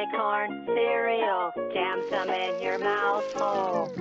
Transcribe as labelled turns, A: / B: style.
A: unicorn cereal. Jam some in your mouth hole.